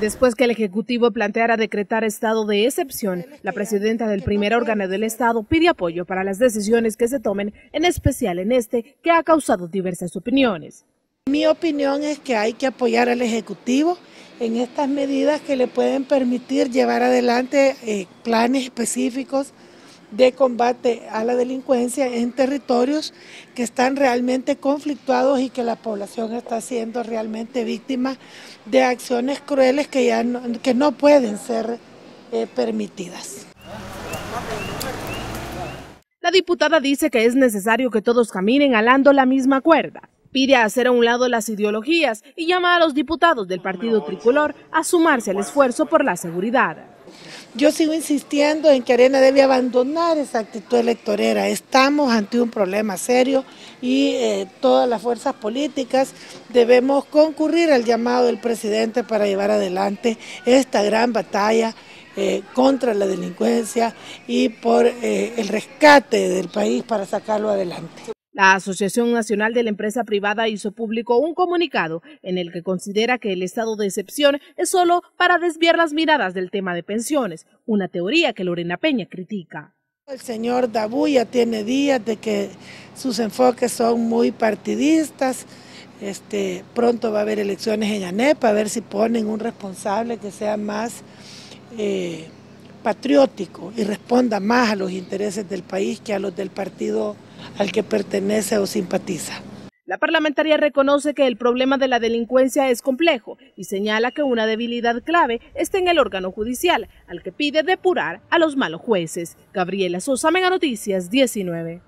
Después que el Ejecutivo planteara decretar estado de excepción, la presidenta del primer órgano del Estado pide apoyo para las decisiones que se tomen, en especial en este, que ha causado diversas opiniones. Mi opinión es que hay que apoyar al Ejecutivo en estas medidas que le pueden permitir llevar adelante eh, planes específicos de combate a la delincuencia en territorios que están realmente conflictuados y que la población está siendo realmente víctima de acciones crueles que ya no, que no pueden ser eh, permitidas. La diputada dice que es necesario que todos caminen alando la misma cuerda. Pide hacer a un lado las ideologías y llama a los diputados del Partido Tricolor a sumarse al esfuerzo por la seguridad. Yo sigo insistiendo en que Arena debe abandonar esa actitud electorera. Estamos ante un problema serio y eh, todas las fuerzas políticas debemos concurrir al llamado del presidente para llevar adelante esta gran batalla eh, contra la delincuencia y por eh, el rescate del país para sacarlo adelante. La Asociación Nacional de la Empresa Privada hizo público un comunicado en el que considera que el estado de excepción es solo para desviar las miradas del tema de pensiones, una teoría que Lorena Peña critica. El señor Dabuya tiene días de que sus enfoques son muy partidistas. Este, pronto va a haber elecciones en ANEP, a ver si ponen un responsable que sea más eh, patriótico y responda más a los intereses del país que a los del partido al que pertenece o simpatiza. La parlamentaria reconoce que el problema de la delincuencia es complejo y señala que una debilidad clave está en el órgano judicial, al que pide depurar a los malos jueces. Gabriela Sosa, Mega Noticias 19.